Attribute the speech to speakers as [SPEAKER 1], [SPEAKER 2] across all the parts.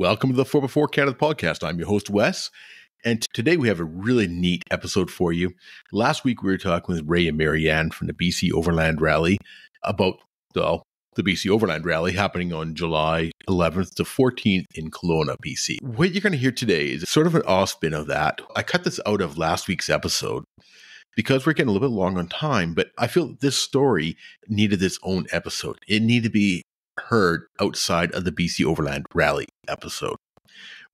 [SPEAKER 1] Welcome to the 4x4 Canada podcast. I'm your host, Wes. And today we have a really neat episode for you. Last week we were talking with Ray and Marianne from the BC Overland Rally about well, the BC Overland Rally happening on July 11th to 14th in Kelowna, BC. What you're going to hear today is sort of an off spin of that. I cut this out of last week's episode because we're getting a little bit long on time, but I feel this story needed its own episode. It needed to be heard outside of the BC Overland Rally episode.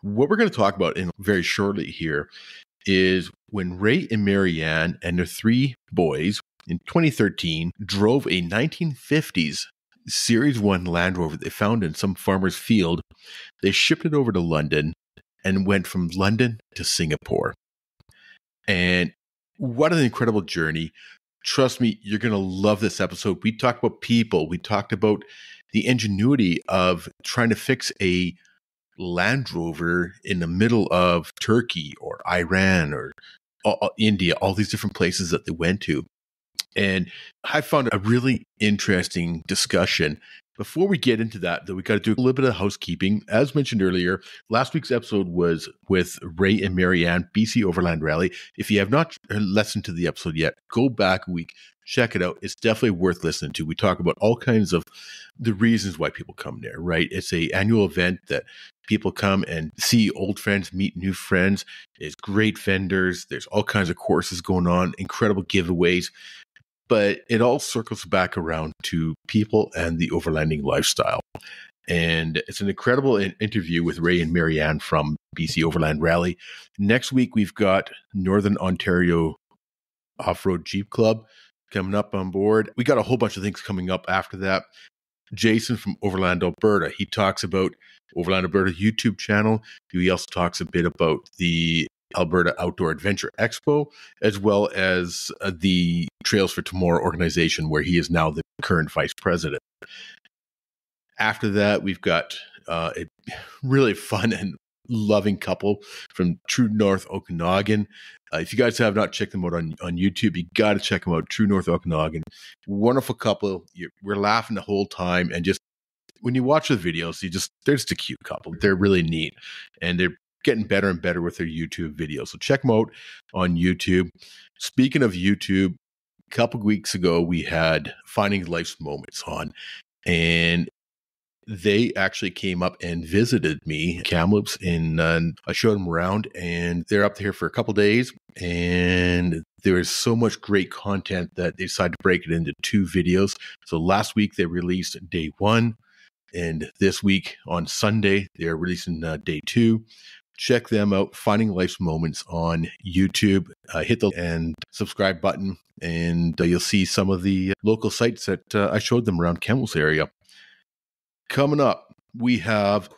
[SPEAKER 1] What we're going to talk about in very shortly here is when Ray and Marianne and their three boys in 2013 drove a 1950s Series 1 Land Rover they found in some farmer's field. They shipped it over to London and went from London to Singapore. And what an incredible journey. Trust me, you're going to love this episode. We talked about people, we talked about the ingenuity of trying to fix a Land Rover in the middle of Turkey or Iran or uh, India, all these different places that they went to. And I found a really interesting discussion. Before we get into that, though, we got to do a little bit of housekeeping. As mentioned earlier, last week's episode was with Ray and Marianne, BC Overland Rally. If you have not uh, listened to the episode yet, go back a week, check it out. It's definitely worth listening to. We talk about all kinds of the reasons why people come there, right? It's a annual event that people come and see old friends, meet new friends. There's great vendors. There's all kinds of courses going on, incredible giveaways. But it all circles back around to people and the overlanding lifestyle. And it's an incredible interview with Ray and Marianne from BC Overland Rally. Next week, we've got Northern Ontario Off Road Jeep Club coming up on board. We got a whole bunch of things coming up after that. Jason from Overland Alberta, he talks about Overland Alberta YouTube channel. He also talks a bit about the Alberta Outdoor Adventure Expo, as well as uh, the Trails for Tomorrow organization, where he is now the current vice president. After that, we've got uh, a really fun and loving couple from True North Okanagan. Uh, if you guys have not checked them out on, on YouTube, you got to check them out. True North Okanagan. Wonderful couple. You're, we're laughing the whole time. And just when you watch the videos, you just, they're just a cute couple. They're really neat. And they're getting better and better with their YouTube videos. So check them out on YouTube. Speaking of YouTube, a couple weeks ago, we had Finding Life's Moments on. And they actually came up and visited me, Kamloops, and uh, I showed them around, and they're up here for a couple days. And there is so much great content that they decided to break it into two videos. So last week they released day one, and this week on Sunday they're releasing uh, day two. Check them out, Finding Life's Moments on YouTube. Uh, hit the and subscribe button, and uh, you'll see some of the local sites that uh, I showed them around Kamloops area. Coming up, we have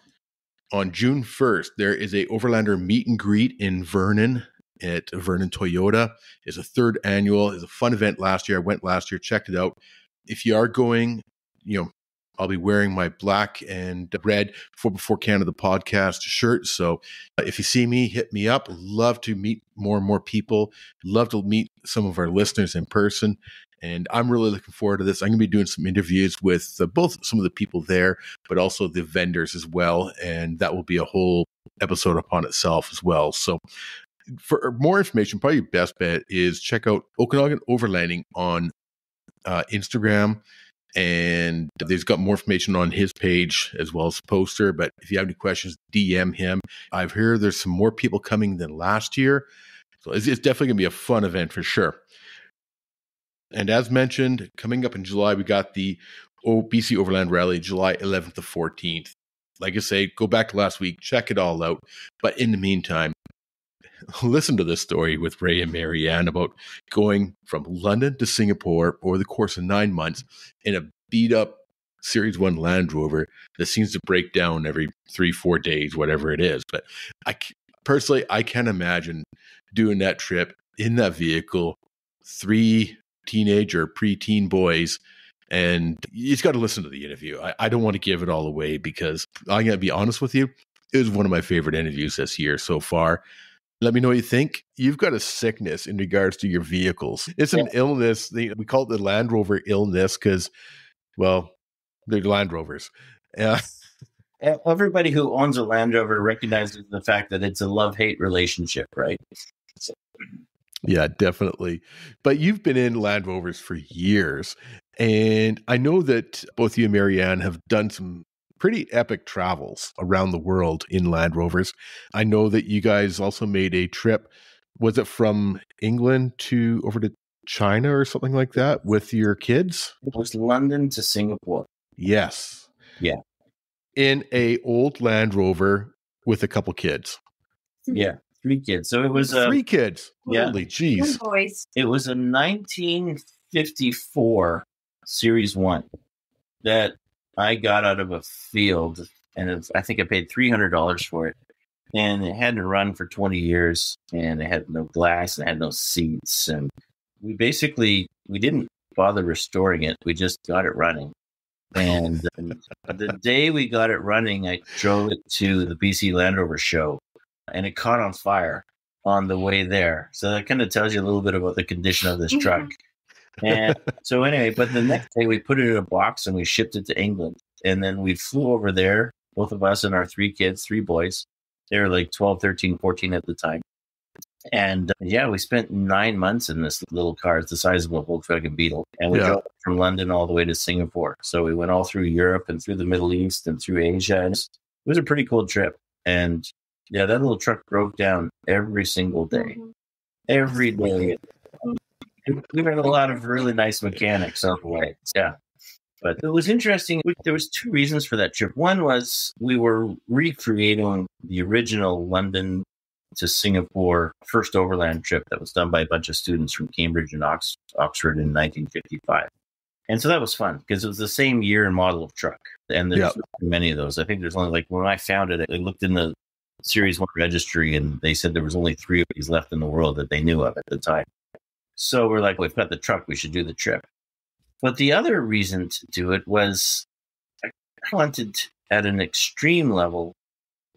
[SPEAKER 1] on June 1st, there is a Overlander meet and greet in Vernon at Vernon Toyota. It's a third annual. It's a fun event last year. I went last year, checked it out. If you are going, you know, I'll be wearing my black and red 4x4 Canada podcast shirt. So uh, if you see me, hit me up. Love to meet more and more people. Love to meet some of our listeners in person. And I'm really looking forward to this. I'm going to be doing some interviews with uh, both some of the people there, but also the vendors as well. And that will be a whole episode upon itself as well. So, for more information, probably your best bet is check out Okanagan Overlanding on uh, Instagram. And there's got more information on his page as well as poster. But if you have any questions, DM him. I've heard there's some more people coming than last year. So it's, it's definitely going to be a fun event for sure. And as mentioned, coming up in July, we got the BC Overland Rally, July 11th to 14th. Like I say, go back to last week, check it all out. But in the meantime, listen to this story with Ray and Marianne about going from London to Singapore over the course of nine months in a beat up Series 1 Land Rover that seems to break down every three, four days, whatever it is. But I personally, I can't imagine doing that trip in that vehicle three teenage or preteen boys. And you've got to listen to the interview. I, I don't want to give it all away because I'm going to be honest with you. It was one of my favorite interviews this year so far. Let me know what you think. You've got a sickness in regards to your vehicles. It's an yeah. illness. We call it the Land Rover illness because, well, they're Land Rovers. Yeah.
[SPEAKER 2] everybody who owns a Land Rover recognizes the fact that it's a love hate relationship, right? So.
[SPEAKER 1] Yeah, definitely. But you've been in Land Rovers for years. And I know that both you and Marianne have done some pretty epic travels around the world in Land Rovers. I know that you guys also made a trip. Was it from England to over to China or something like that with your kids?
[SPEAKER 2] It was London to Singapore.
[SPEAKER 1] Yes.
[SPEAKER 2] Yeah.
[SPEAKER 1] In a old Land Rover with a couple kids.
[SPEAKER 2] Yeah, three kids. So it was a,
[SPEAKER 1] three kids.
[SPEAKER 2] Yeah.
[SPEAKER 1] Holy jeez.
[SPEAKER 3] boys.
[SPEAKER 2] It was a 1954 Series One that I got out of a field, and it, I think I paid three hundred dollars for it. And it hadn't run for twenty years, and it had no glass, and it had no seats, and we basically we didn't bother restoring it. We just got it running. And the day we got it running, I drove it to the BC Land Rover show, and it caught on fire on the way there. So that kind of tells you a little bit about the condition of this mm-hmm. truck. And so anyway, but the next day we put it in a box and we shipped it to England. And then we flew over there, both of us and our three kids, three boys. They were like 12, 13, 14 at the time. And uh, yeah, we spent nine months in this little car. It's the size of a Volkswagen Beetle. And we
[SPEAKER 1] Yeah.
[SPEAKER 2] drove from London all the way to Singapore. So we went all through Europe and through the Middle East and through Asia. And it was a pretty cool trip. And yeah, that little truck broke down every single day. Every day. We met a lot of really nice mechanics on the way. Yeah. But it was interesting. There was two reasons for that trip. One was we were recreating the original London to Singapore first overland trip that was done by a bunch of students from Cambridge and Ox- Oxford in 1955. And so that was fun because it was the same year and model of truck. And there's not many of those. I think there's only like when I found it, I looked in the Series 1 registry and they said there was only three of these left in the world that they knew of at the time. So we're like, we've got the truck, we should do the trip. But the other reason to do it was I wanted at an extreme level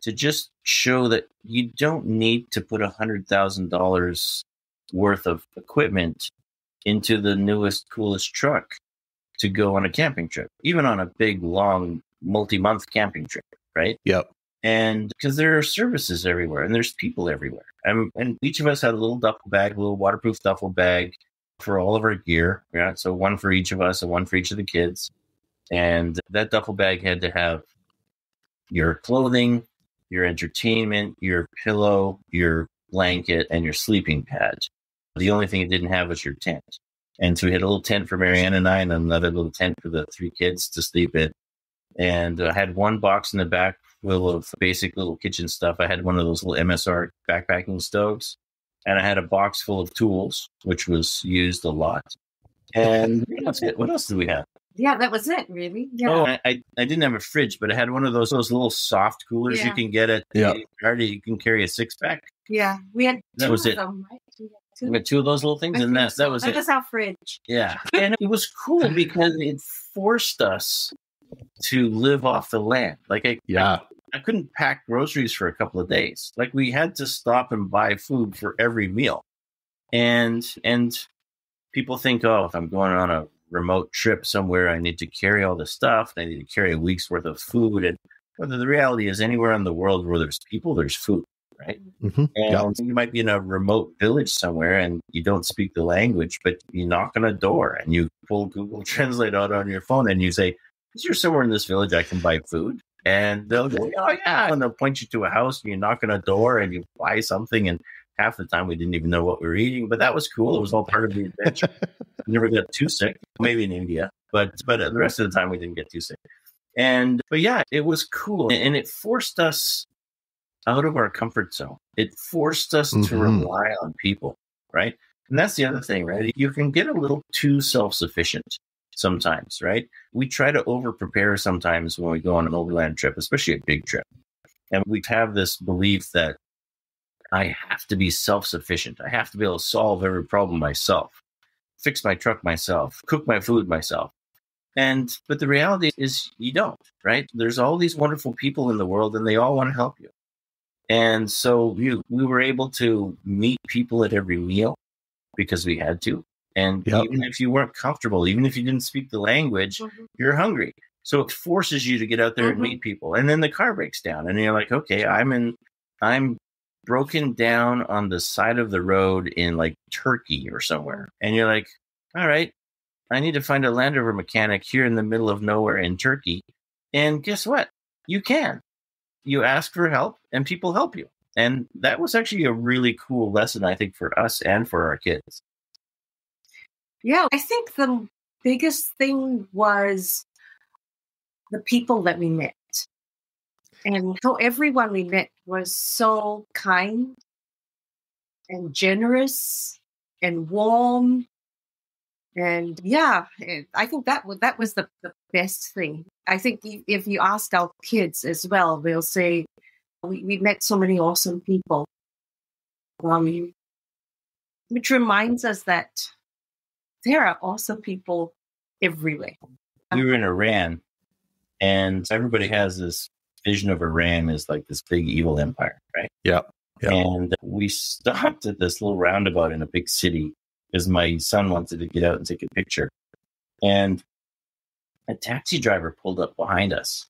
[SPEAKER 2] to just show that you don't need to put a hundred thousand dollars worth of equipment into the newest, coolest truck to go on a camping trip, even on a big, long, multi-month camping trip, right?
[SPEAKER 1] Yep.
[SPEAKER 2] And because there are services everywhere and there's people everywhere. And, and each of us had a little duffel bag, a little waterproof duffel bag for all of our gear. Yeah. So one for each of us and one for each of the kids. And that duffel bag had to have your clothing, your entertainment, your pillow, your blanket, and your sleeping pad. The only thing it didn't have was your tent. And so we had a little tent for Marianne and I, and another little tent for the three kids to sleep in. And I had one box in the back full of basic little kitchen stuff. I had one of those little MSR backpacking stoves, and I had a box full of tools, which was used a lot. And that's it. What else did we have?
[SPEAKER 3] Yeah, that was it, really. Yeah.
[SPEAKER 2] Oh, I, I, I didn't have a fridge, but I had one of those those little soft coolers you can get at
[SPEAKER 1] Yeah.
[SPEAKER 2] the party. You can carry a six pack.
[SPEAKER 3] yeah. We had
[SPEAKER 2] That
[SPEAKER 3] two
[SPEAKER 2] was
[SPEAKER 3] of
[SPEAKER 2] it.
[SPEAKER 3] them, right? We had two.
[SPEAKER 2] We had two of those little things,
[SPEAKER 3] I
[SPEAKER 2] and
[SPEAKER 3] think
[SPEAKER 2] that
[SPEAKER 3] so.
[SPEAKER 2] that was
[SPEAKER 3] That
[SPEAKER 2] it.
[SPEAKER 3] was our fridge.
[SPEAKER 2] Yeah, and it was cool because it forced us to live off the land. Like I,
[SPEAKER 1] Yeah.
[SPEAKER 2] I couldn't pack groceries for a couple of days. Like we had to stop and buy food for every meal. And and people think, oh, if I'm going on a remote trip somewhere, I need to carry all this stuff. I need to carry a week's worth of food. And but the reality is, anywhere in the world where there's people, there's food, right?
[SPEAKER 1] hmm
[SPEAKER 2] And
[SPEAKER 1] Yeah.
[SPEAKER 2] you might be in a remote village somewhere and you don't speak the language, but you knock on a door and you pull Google Translate out on your phone and you say, Is there somewhere in this village I can buy food? And they'll go, Oh, yeah. And they'll point you to a house and you knock on a door and you buy something. And half the time we didn't even know what we were eating, but that was cool. It was all part of the adventure. never got too sick, maybe in India, but, but the rest of the time we didn't get too sick. And, but yeah, it was cool. And it forced us out of our comfort zone. It forced us to
[SPEAKER 1] Mhm.
[SPEAKER 2] rely on people, right? And that's the other thing, right? You can get a little too self sufficient sometimes, right? We try to over prepare sometimes when we go on an overland trip, especially a big trip. And we have this belief that I have to be self sufficient. I have to be able to solve every problem myself, fix my truck myself, cook my food myself. And, but the reality is you don't, right? There's all these wonderful people in the world and they all want to help you. And so we, we were able to meet people at every meal because we had to. And
[SPEAKER 1] Yep.
[SPEAKER 2] even if you weren't comfortable, even if you didn't speak the language,
[SPEAKER 3] Mhm.
[SPEAKER 2] you're hungry. So it forces you to get out there
[SPEAKER 3] Mhm.
[SPEAKER 2] and meet people. And then the car breaks down and you're like, okay, I'm in, I'm broken down on the side of the road in like Turkey or somewhere. And you're like, all right, I need to find a Land Rover mechanic here in the middle of nowhere in Turkey. And guess what? You can. You ask for help and people help you. And that was actually a really cool lesson, I think, for us and for our kids.
[SPEAKER 3] Yeah, I think the biggest thing was the people that we met. And so everyone we met was so kind and generous and warm. And yeah, I think that was, that was the, the best thing. I think if you ask our kids as well, they'll say, we, we met so many awesome people. Um, which reminds us that there are also people everywhere.
[SPEAKER 2] we were in Iran, and everybody has this vision of Iran as like this big evil empire, right?
[SPEAKER 1] Yep, yep.
[SPEAKER 2] And we stopped at this little roundabout in a big city because my son wanted to get out and take a picture. And a taxi driver pulled up behind us,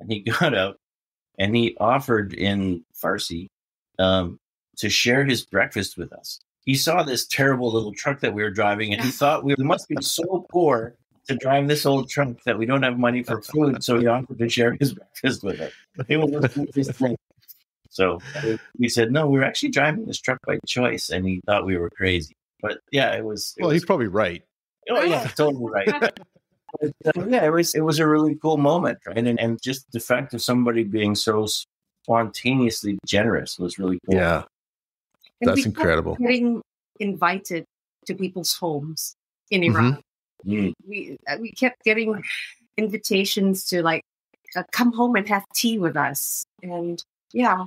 [SPEAKER 2] and he got out and he offered in Farsi um, to share his breakfast with us. He saw this terrible little truck that we were driving, and he thought we must be so poor to drive this old truck that we don't have money for food. So he offered to share his breakfast with us. It was the sweetest thing. So we said, no, we're actually driving this truck by choice. And he thought we were crazy. But yeah, it was. It
[SPEAKER 1] Well,
[SPEAKER 2] was
[SPEAKER 1] he's probably right.
[SPEAKER 2] oh, yeah, totally right. But, uh, yeah, it was, it was a really cool moment. Right? And, and just the fact of somebody being so spontaneously generous was really cool.
[SPEAKER 1] Yeah,
[SPEAKER 3] And
[SPEAKER 1] that's incredible.
[SPEAKER 3] Getting invited to people's homes in Iran.
[SPEAKER 2] Mm.
[SPEAKER 3] We uh, we kept getting invitations to like uh, come home and have tea with us, and yeah,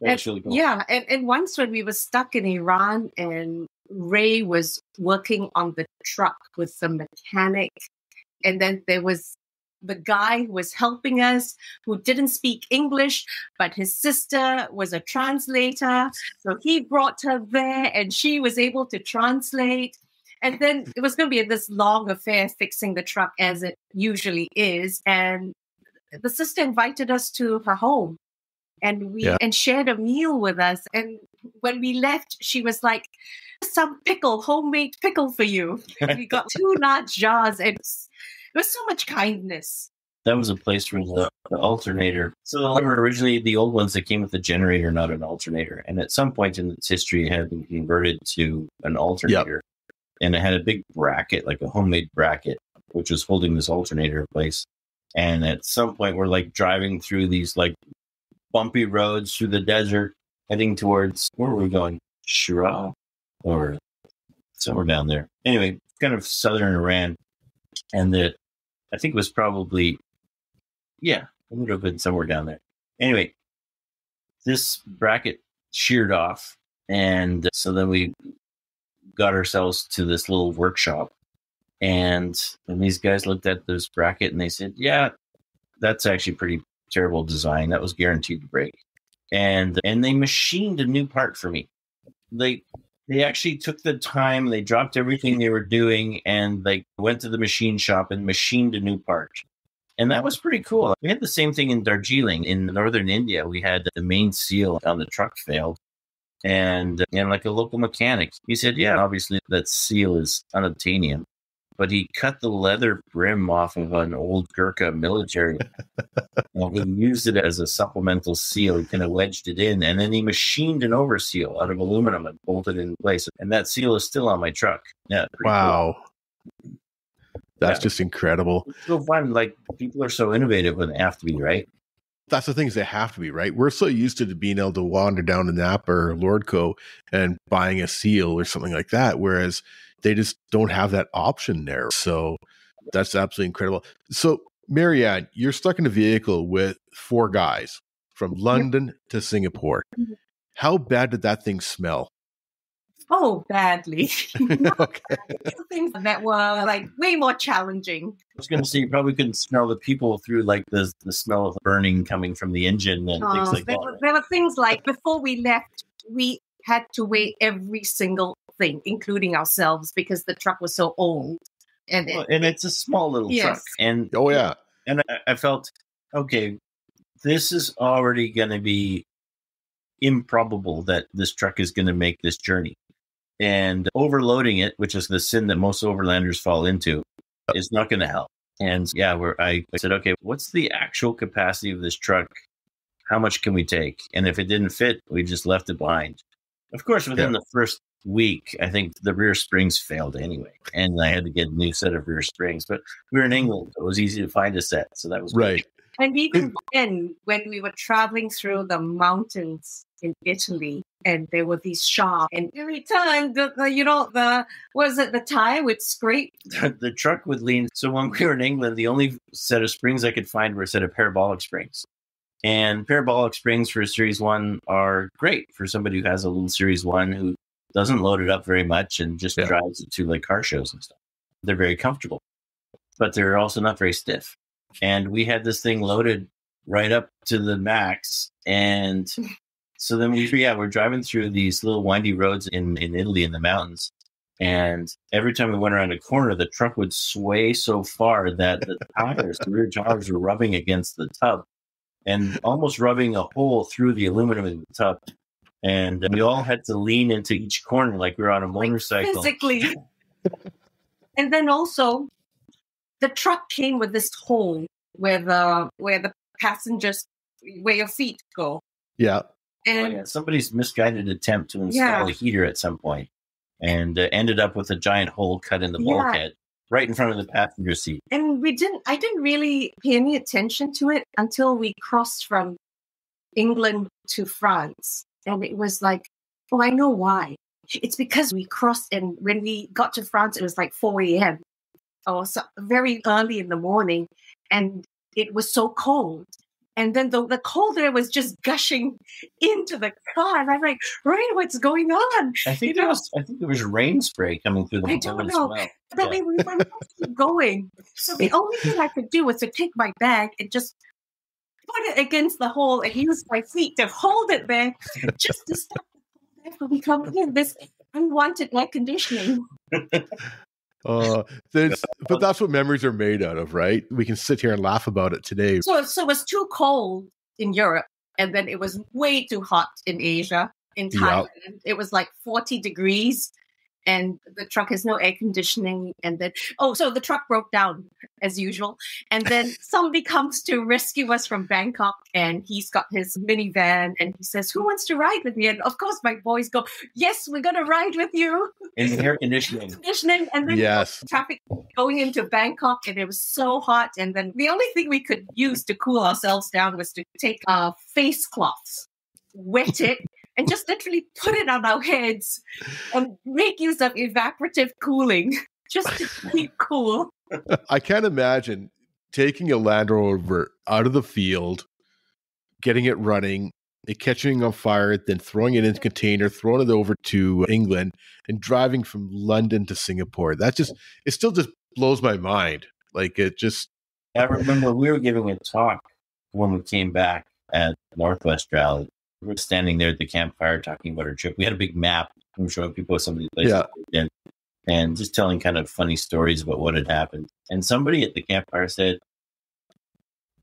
[SPEAKER 2] That's really cool.
[SPEAKER 3] yeah. And and once when we were stuck in Iran, and Ray was working on the truck with the mechanic, and then there was the guy who was helping us who didn't speak English, but his sister was a translator. So he brought her there and she was able to translate. And then it was going to be this long affair fixing the truck as it usually is. And the sister invited us to her home and we
[SPEAKER 1] Yeah.
[SPEAKER 3] and shared a meal with us. And when we left, she was like, some pickle, homemade pickle for you. we got two large jars and it was so much kindness.
[SPEAKER 2] That was a place where the, the alternator. So they were originally the old ones that came with a generator, not an alternator. And at some point in its history, it had been converted to an alternator. And it had a big bracket, like a homemade bracket, which was holding this alternator in place. And at some point, we're like driving through these like bumpy roads through the desert, heading towards where were we going? Shiraz or somewhere down there. Anyway, kind of southern Iran. And the I think it was probably, yeah, it would have been somewhere down there. Anyway, this bracket sheared off. And so then we got ourselves to this little workshop. And, and these guys looked at this bracket and they said, yeah, that's actually pretty terrible design. That was guaranteed to break. And, and they machined a new part for me. They, they actually took the time, they dropped everything they were doing, and they went to the machine shop and machined a new part. And that was pretty cool. We had the same thing in Darjeeling in northern India. We had the main seal on the truck failed. And, and like a local mechanic, he said, Yeah, obviously that seal is unobtainium. But he cut the leather brim off of an old Gurkha military and he used it as a supplemental seal. He kind of wedged it in, and then he machined an overseal out of aluminum and bolted it in place. And that seal is still on my truck. Yeah, pretty cool.
[SPEAKER 1] Wow, that's
[SPEAKER 2] Yeah.
[SPEAKER 1] just incredible.
[SPEAKER 2] It's so fun. Like people are so innovative when they have to be, right?
[SPEAKER 1] That's the things they have to be right. We're so used to being able to wander down to Napa or Lordco and buying a seal or something like that, whereas they just don't have that option there. So that's absolutely incredible. So Marianne, you're stuck in a vehicle with four guys from London to Singapore.
[SPEAKER 3] Mhm.
[SPEAKER 1] How bad did that thing smell?
[SPEAKER 3] Oh, badly.
[SPEAKER 1] okay.
[SPEAKER 3] Things that were like way more challenging.
[SPEAKER 2] I was going to say you probably couldn't smell the people through like the the smell of burning coming from the engine and things
[SPEAKER 3] Oh,
[SPEAKER 2] like
[SPEAKER 3] there,
[SPEAKER 2] that.
[SPEAKER 3] were, there were things like before we left, we had to weigh every single thing, including ourselves, because the truck was so old. And
[SPEAKER 2] Well,
[SPEAKER 3] it,
[SPEAKER 2] and it's a small little
[SPEAKER 3] Yes.
[SPEAKER 2] truck. And
[SPEAKER 1] Oh yeah.
[SPEAKER 2] and I, I felt okay. This is already going to be improbable that this truck is going to make this journey, and overloading it, which is the sin that most overlanders fall into, is not going to help. And yeah, where I, I said, okay, what's the actual capacity of this truck? How much can we take? And if it didn't fit, we just left it behind. Of course, within the first week, I think the rear springs failed anyway, and I had to get a new set of rear springs. But we were in England; so it was easy to find a set, so that was good.
[SPEAKER 1] Right.
[SPEAKER 3] and even then, when we were traveling through the mountains in Italy, and there were these shops, and every time the, the you know the was it the tire would scrape.
[SPEAKER 2] the truck would lean. So when we were in England, the only set of springs I could find were a set of parabolic springs. And parabolic springs for a Series 1 are great for somebody who has a little Series 1 who doesn't load it up very much and just
[SPEAKER 1] Yeah.
[SPEAKER 2] drives it to like car shows and stuff. They're very comfortable, but they're also not very stiff. And we had this thing loaded right up to the max. And so then we, yeah, we're driving through these little windy roads in, in Italy in the mountains. And every time we went around a corner, the truck would sway so far that the tires, the rear tires, were rubbing against the tub and almost rubbing a hole through the aluminum in the tub. And we all had to lean into each corner like we were on a
[SPEAKER 3] like,
[SPEAKER 2] motorcycle.
[SPEAKER 3] physically. and then also, the truck came with this hole where the where the passengers where your feet go,
[SPEAKER 1] Yeah.
[SPEAKER 2] Oh,
[SPEAKER 3] and
[SPEAKER 2] yeah. Somebody's misguided attempt to install
[SPEAKER 3] Yeah.
[SPEAKER 2] a heater at some point and uh, ended up with a giant hole cut in the
[SPEAKER 3] Yeah.
[SPEAKER 2] bulkhead right in front of the passenger seat.
[SPEAKER 3] and we didn't i didn't really pay any attention to it until we crossed from england to france and it was like oh i know why it's because we crossed and when we got to france it was like 4 a.m or so, very early in the morning and it was so cold and then the, the cold air was just gushing into the car and i'm like right what's going on
[SPEAKER 2] I think
[SPEAKER 3] You
[SPEAKER 2] there
[SPEAKER 3] know-
[SPEAKER 2] was I think there was rain spray coming through the
[SPEAKER 3] I don't
[SPEAKER 2] as
[SPEAKER 3] know.
[SPEAKER 2] well.
[SPEAKER 3] but
[SPEAKER 2] Yeah.
[SPEAKER 3] we we were going. So the only thing I could do was to take my bag and just put it against the hole and use my feet to hold it there just to stop the cold air from coming in. This unwanted air conditioning.
[SPEAKER 1] Uh, there's, but that's what memories are made out of, right? We can sit here and laugh about it today.
[SPEAKER 3] So, so it was too cold in Europe, and then it was way too hot in Asia. In. Thailand, it was like 40 degrees, and the truck has no air conditioning. And then, oh, so the truck broke down as usual. And then somebody comes to rescue us from Bangkok, and he's got his minivan, and he says, "Who wants to ride with me?" And of course, my boys go, "Yes, we're gonna ride with you."
[SPEAKER 2] In the air conditioning.
[SPEAKER 3] Conditioning, and then
[SPEAKER 1] Yes.
[SPEAKER 3] traffic going into Bangkok and it was so hot. And then the only thing we could use to cool ourselves down was to take uh, face cloths, wet it, and just literally put it on our heads and make use of evaporative cooling just to keep cool.
[SPEAKER 1] I can't imagine taking a Land Rover out of the field, getting it running, it catching on fire, then throwing it in a container, throwing it over to England, and driving from London to Singapore. That just it still just blows my mind. Like it just
[SPEAKER 2] I remember we were giving a talk when we came back at Northwest Rally. We were standing there at the campfire talking about our trip. We had a big map. I'm showing people some of the places
[SPEAKER 1] Yeah.
[SPEAKER 2] we've and just telling kind of funny stories about what had happened. And somebody at the campfire said,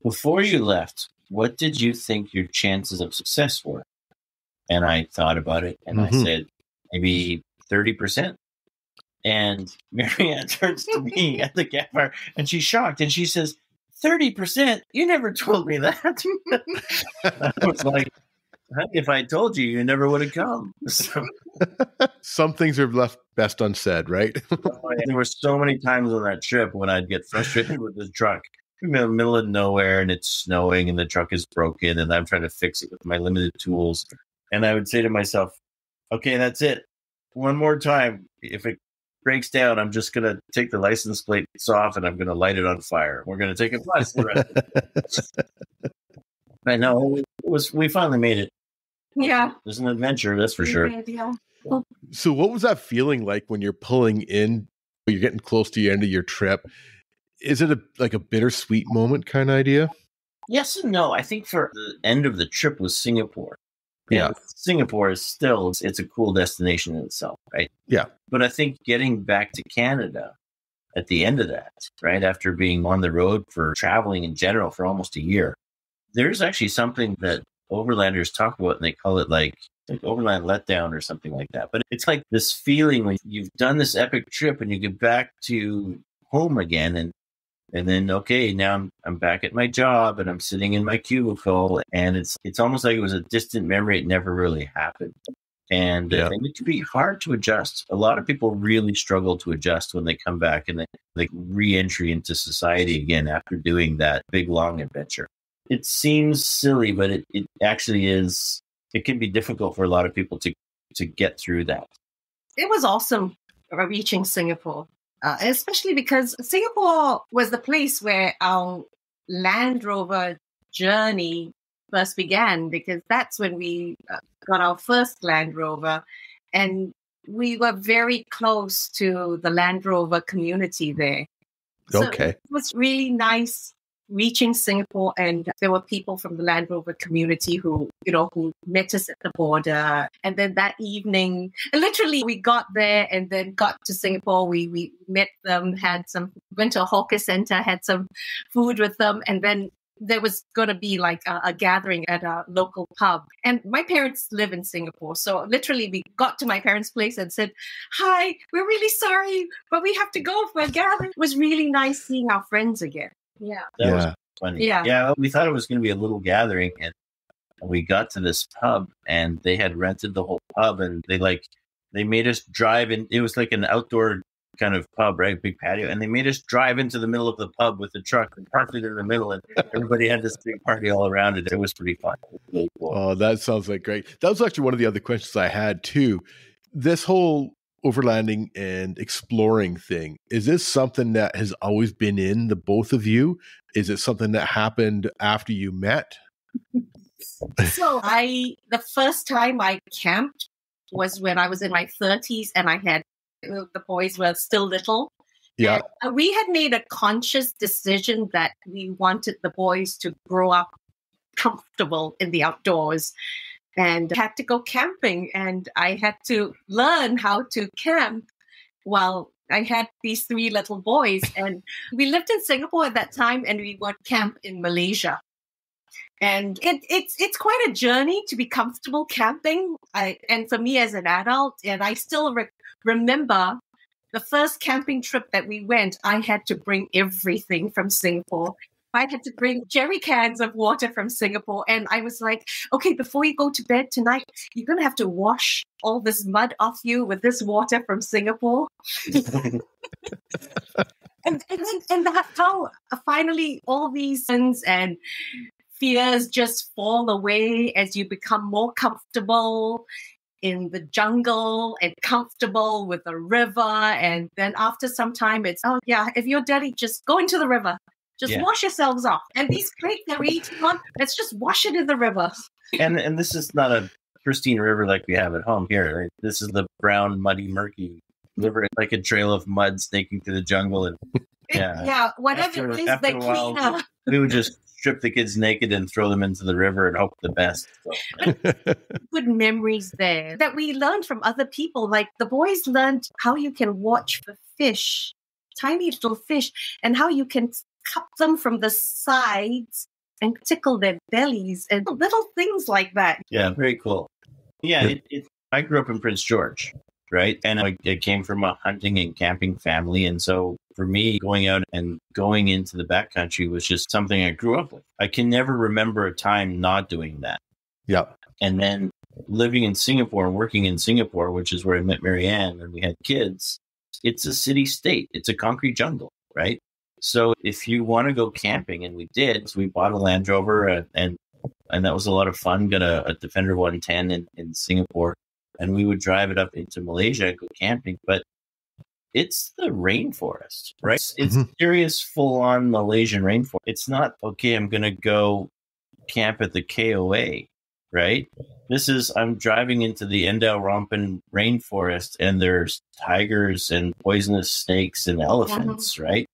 [SPEAKER 2] Before you left, what did you think your chances of success were? And I thought about it and I
[SPEAKER 1] Mhm.
[SPEAKER 2] said, maybe 30%. And Marianne turns to me at the campfire and she's shocked and she says, 30%? You never told me that. I was like, "Huh, if I told you, you never would have come. So,
[SPEAKER 1] some things are left best unsaid, right?
[SPEAKER 2] Oh, there were so many times on that trip when I'd get frustrated with the truck. I'm in the middle of nowhere and it's snowing and the truck is broken and I'm trying to fix it with my limited tools. And I would say to myself, okay, that's it. One more time. If it breaks down, I'm just going to take the license plates off and I'm going to light it on fire. We're going to take a bus. the rest it. I know it was, we finally made it.
[SPEAKER 3] Yeah.
[SPEAKER 2] It was an adventure, that's for sure.
[SPEAKER 3] Yeah.
[SPEAKER 1] So, what was that feeling like when you're pulling in? You're getting close to the end of your trip. Is it a like a bittersweet moment kind of idea?
[SPEAKER 2] Yes and no. I think for the end of the trip was Singapore.
[SPEAKER 1] Yeah.
[SPEAKER 2] And Singapore is still it's, it's a cool destination in itself, right?
[SPEAKER 1] Yeah.
[SPEAKER 2] But I think getting back to Canada at the end of that, right after being on the road for traveling in general for almost a year, there's actually something that overlanders talk about, and they call it like like overland letdown or something like that. But it's like this feeling when you've done this epic trip and you get back to home again and and then okay now I'm, I'm back at my job and i'm sitting in my cubicle and it's it's almost like it was a distant memory it never really happened and, yeah. and it can be hard to adjust a lot of people really struggle to adjust when they come back and they like re-entry into society again after doing that big long adventure it seems silly but it, it actually is it can be difficult for a lot of people to to get through that
[SPEAKER 3] it was awesome reaching singapore uh, especially because Singapore was the place where our Land Rover journey first began, because that's when we uh, got our first Land Rover. And we were very close to the Land Rover community there.
[SPEAKER 1] So okay. It
[SPEAKER 3] was really nice reaching Singapore, and there were people from the Land Rover community who, you know, who met us at the border. And then that evening, literally, we got there and then got to Singapore. We we met them, had some, went to a hawker center, had some food with them, and then there was going to be like a, a, gathering at a local pub. And my parents live in Singapore. So literally, we got to my parents' place and said, Hi, we're really sorry, but we have to go for a gathering. It was really nice seeing our friends again. Yeah.
[SPEAKER 2] That yeah. was funny. Yeah. Yeah. We thought it was going to be a little gathering and we got to this pub and they had rented the whole pub and they like, they made us drive in. It was like an outdoor kind of pub, right? Big patio. And they made us drive into the middle of the pub with the truck and parked it in the middle. And everybody had this big party all around it. It was pretty fun.
[SPEAKER 1] Was cool. Oh, that sounds like great. That was actually one of the other questions I had too. This whole overlanding and exploring thing. Is this something that has always been in the both of you? Is it something that happened after you met?
[SPEAKER 3] So i the first time i camped was when i was in my 30s and i had uh, the boys were still little.
[SPEAKER 1] Yeah.
[SPEAKER 3] And uh, we had made a conscious decision that we wanted the boys to grow up comfortable in the outdoors and had to go camping and I had to learn how to camp while I had these three little boys and we lived in Singapore at that time and we would camp in Malaysia. And it, it's it's quite a journey to be comfortable camping. I, and for me as an adult, and I still re- remember the first camping trip that we went, I had to bring everything from Singapore I had to bring jerry cans of water from Singapore. And I was like, okay, before you go to bed tonight, you're going to have to wash all this mud off you with this water from Singapore. and, and, then, and that how finally all these things and fears just fall away as you become more comfortable in the jungle and comfortable with the river. And then after some time, it's, oh, yeah, if you're dirty, just go into the river. Just yeah. wash yourselves off. And these plates that we're eating on, let's just wash it in the river.
[SPEAKER 2] And and this is not a pristine river like we have at home here. Right? This is the brown, muddy, murky river, like a trail of mud snaking through the jungle. And
[SPEAKER 3] yeah, yeah, whatever after, is the cleaner.
[SPEAKER 2] We would just strip the kids naked and throw them into the river and hope the best. So.
[SPEAKER 3] Good memories there that we learned from other people. Like the boys learned how you can watch for fish, tiny little fish, and how you can cup them from the sides and tickle their bellies and oh. little things like that.
[SPEAKER 2] Yeah, very cool. Yeah, it, it, I grew up in Prince George, right? And I, I came from a hunting and camping family. And so for me, going out and going into the backcountry was just something I grew up with. I can never remember a time not doing that.
[SPEAKER 1] Yeah.
[SPEAKER 2] And then living in Singapore and working in Singapore, which is where I met Marianne and we had kids, it's a city state, it's a concrete jungle, right? So if you want to go camping, and we did, so we bought a Land Rover, uh, and and that was a lot of fun. Got a, a Defender 110 in, in Singapore, and we would drive it up into Malaysia and go camping. But it's the rainforest, right? It's mm-hmm. serious, full on Malaysian rainforest. It's not okay. I'm gonna go camp at the KOA, right? This is I'm driving into the Endau Rompin rainforest, and there's tigers and poisonous snakes and elephants, right?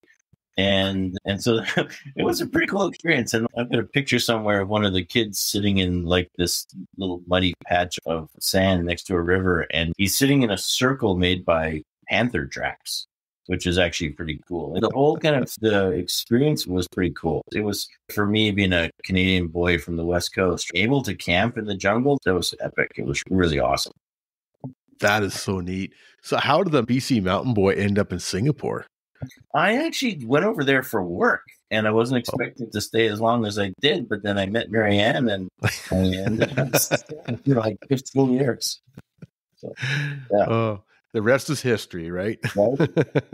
[SPEAKER 2] And and so it was a pretty cool experience and i've got a picture somewhere of one of the kids sitting in like this little muddy patch of sand next to a river and he's sitting in a circle made by panther tracks which is actually pretty cool. And the whole kind of the experience was pretty cool. It was for me being a Canadian boy from the West Coast, able to camp in the jungle. That was epic. It was really awesome.
[SPEAKER 1] That is so neat. So, how did the BC Mountain Boy end up in Singapore?
[SPEAKER 2] I actually went over there for work, and I wasn't oh. expecting to stay as long as I did. But then I met Marianne, and I ended up staying for like 15 years.
[SPEAKER 1] So, yeah. Oh, the rest is history, right? right.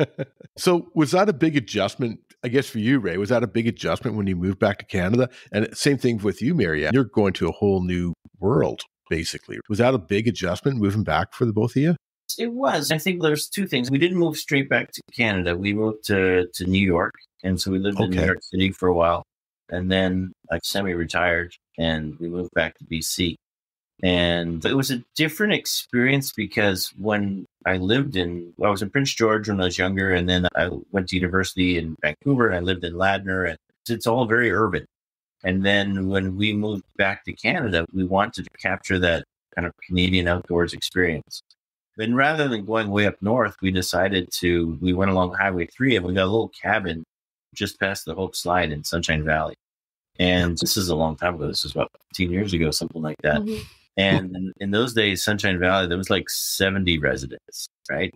[SPEAKER 1] so, was that a big adjustment? I guess for you, Ray, was that a big adjustment when you moved back to Canada? And same thing with you, Marianne. You're going to a whole new world, basically. Was that a big adjustment moving back for the both of you?
[SPEAKER 2] It was. I think there's two things. We didn't move straight back to Canada. We moved to, to New York. And so we lived okay. in New York City for a while. And then I semi retired and we moved back to BC. And it was a different experience because when I lived in, well, I was in Prince George when I was younger, and then I went to university in Vancouver and I lived in Ladner, and it's all very urban. And then when we moved back to Canada, we wanted to capture that kind of Canadian outdoors experience. And rather than going way up north, we decided to, we went along Highway 3 and we got a little cabin just past the Hope Slide in Sunshine Valley. And this is a long time ago. This is about 15 years ago, something like that. Mm-hmm. And in, in those days, Sunshine Valley, there was like 70 residents, right?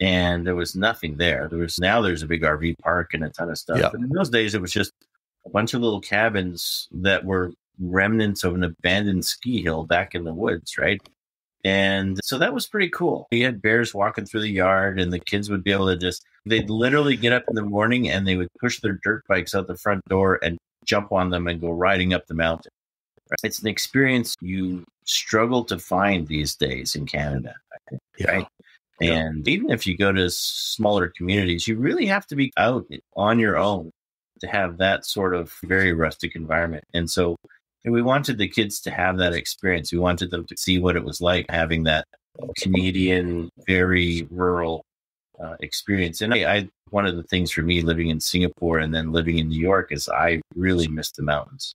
[SPEAKER 2] And there was nothing there. There was now there's a big RV park and a ton of stuff. Yeah. But in those days, it was just a bunch of little cabins that were remnants of an abandoned ski hill back in the woods, right? And so that was pretty cool. We had bears walking through the yard, and the kids would be able to just, they'd literally get up in the morning and they would push their dirt bikes out the front door and jump on them and go riding up the mountain. It's an experience you struggle to find these days in Canada, right? Yeah. And even if you go to smaller communities, you really have to be out on your own to have that sort of very rustic environment. And so and we wanted the kids to have that experience. We wanted them to see what it was like having that Canadian, very rural uh, experience. And I, I, one of the things for me living in Singapore and then living in New York is I really miss the mountains.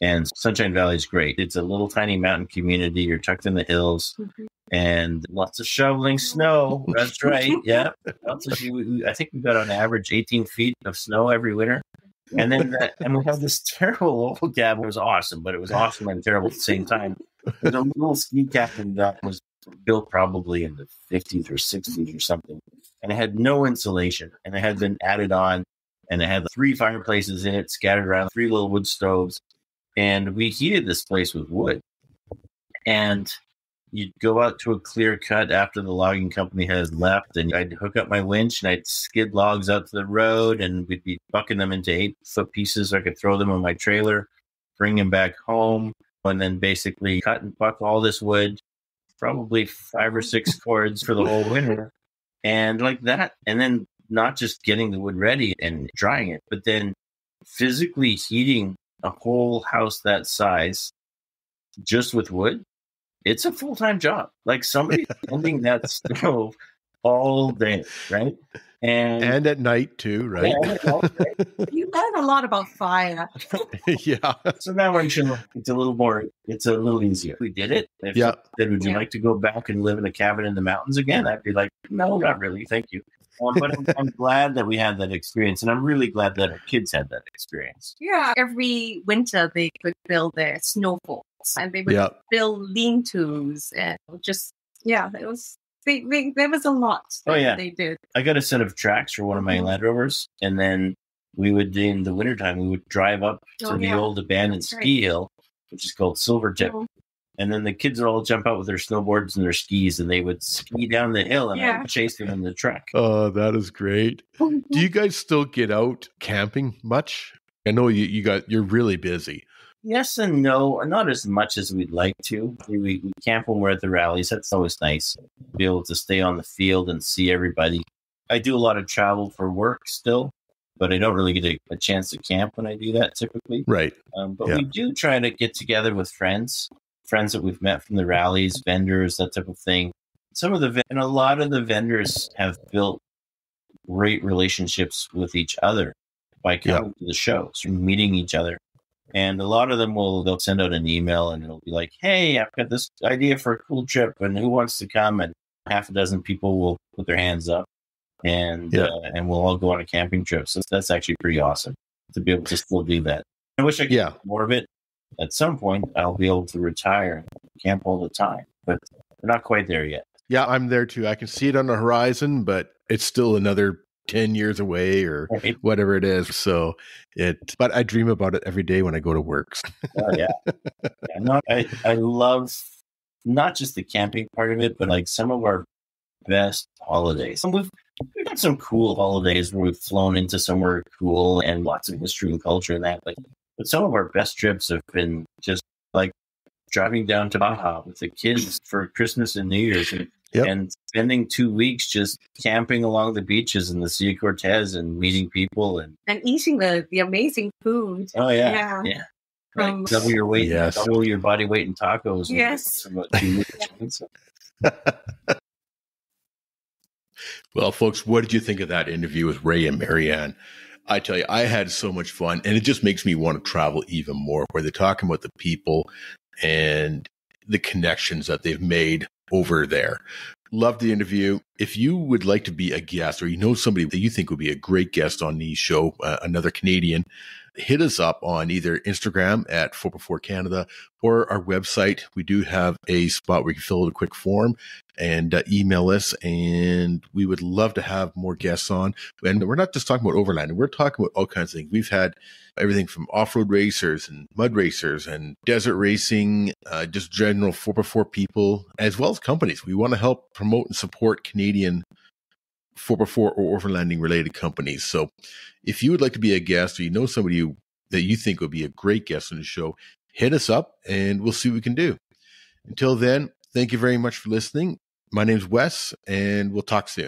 [SPEAKER 2] And Sunshine Valley is great. It's a little tiny mountain community. You're tucked in the hills mm-hmm. and lots of shoveling snow. That's right. Yeah. I think we've got on average 18 feet of snow every winter. And then that, and we had this terrible old cabin. It was awesome, but it was awesome and terrible at the same time. A little ski cabin that was built probably in the 50s or 60s or something. And it had no insulation and it had been added on and it had three fireplaces in it scattered around, three little wood stoves. And we heated this place with wood. And you'd go out to a clear cut after the logging company has left, and I'd hook up my winch and I'd skid logs out to the road, and we'd be bucking them into eight foot pieces. So I could throw them on my trailer, bring them back home, and then basically cut and buck all this wood, probably five or six cords for the whole winter, and like that. And then not just getting the wood ready and drying it, but then physically heating a whole house that size just with wood it's a full time job. Like somebody tending that stove all day, right?
[SPEAKER 1] And and at night too, right?
[SPEAKER 3] you learn a lot about fire.
[SPEAKER 1] yeah.
[SPEAKER 2] So now it's a little more. It's a little easier. We did it. If yeah. Said, would you yeah. like to go back and live in a cabin in the mountains again? I'd be like, no, not really. Thank you. Um, but I'm, I'm, glad that we had that experience, and I'm really glad that our kids had that experience.
[SPEAKER 3] Yeah, every winter they could build their snow forts, and they would yep. build lean-tos, and just yeah, it was. They, they, there was a lot. oh yeah, they did.
[SPEAKER 2] I got a set of tracks for one of my mm-hmm. Land Rovers, and then we would in the wintertime we would drive up to oh, the yeah. old abandoned That's ski right. hill, which is called Silvertip, oh and then the kids would all jump out with their snowboards and their skis and they would ski down the hill and yeah. I would chase them in the truck.
[SPEAKER 1] Oh, that is great. Do you guys still get out camping much? I know you, you got you're really busy.
[SPEAKER 2] Yes and no, not as much as we'd like to. We, we camp when we're at the rallies. That's always nice. to Be able to stay on the field and see everybody. I do a lot of travel for work still, but I don't really get a, a chance to camp when I do that typically.
[SPEAKER 1] Right.
[SPEAKER 2] Um, but yeah. we do try to get together with friends friends that we've met from the rallies, vendors, that type of thing. Some of the and a lot of the vendors have built great relationships with each other by coming to the shows, meeting each other. And a lot of them will they'll send out an email and it'll be like, "Hey, I've got this idea for a cool trip, and who wants to come?" And half a dozen people will put their hands up. and
[SPEAKER 1] Yeah.
[SPEAKER 2] uh, and we'll all go on a camping trip. So that's actually pretty awesome to be able to still do that. I wish I could
[SPEAKER 1] Yeah.
[SPEAKER 2] more of it. At some point, I'll be able to retire and camp all the time, but we're not quite there yet.
[SPEAKER 1] Yeah, I'm there too. I can see it on the horizon, but it's still another 10 years away or
[SPEAKER 2] Right?
[SPEAKER 1] whatever it is. So it, but I dream about it every day when I go to work.
[SPEAKER 2] Oh, yeah. yeah no, I, I love not just the camping part of it, but like some of our best holidays. And we've, we've got some cool holidays where we've flown into somewhere cool and lots of history and culture and that. But, but some of our best trips have been just like driving down to Baja with the kids for Christmas and New Year's and,
[SPEAKER 1] Yep.
[SPEAKER 2] and spending two weeks just camping along the beaches in the Sea of Cortez and meeting people and
[SPEAKER 3] And eating the, the amazing food.
[SPEAKER 2] oh yeah
[SPEAKER 3] Yeah.
[SPEAKER 2] yeah Right.
[SPEAKER 3] Um,
[SPEAKER 2] double your weight,
[SPEAKER 1] Yes.
[SPEAKER 2] double your body weight in tacos.
[SPEAKER 3] Yes.
[SPEAKER 2] about two weeks.
[SPEAKER 1] Well, folks, what did you think of that interview with Ray and Marianne? I tell you, I had so much fun, and it just makes me want to travel even more. Where they're talking about the people and the connections that they've made over there. Love the interview. If you would like to be a guest, or you know somebody that you think would be a great guest on the show, uh, another Canadian, hit us up on either Instagram at 4x4 Canada or our website. We do have a spot where you can fill out a quick form and uh, email us. And we would love to have more guests on. And we're not just talking about overland, we're talking about all kinds of things. We've had everything from off road racers and mud racers and desert racing, uh, just general 4x4 people, as well as companies. We want to help promote and support Canadian 4x4 overlanding related companies. So if you would like to be a guest or you know somebody who, that you think would be a great guest on the show, hit us up and we'll see what we can do. Until then, thank you very much for listening. My name's Wes, and we'll talk soon.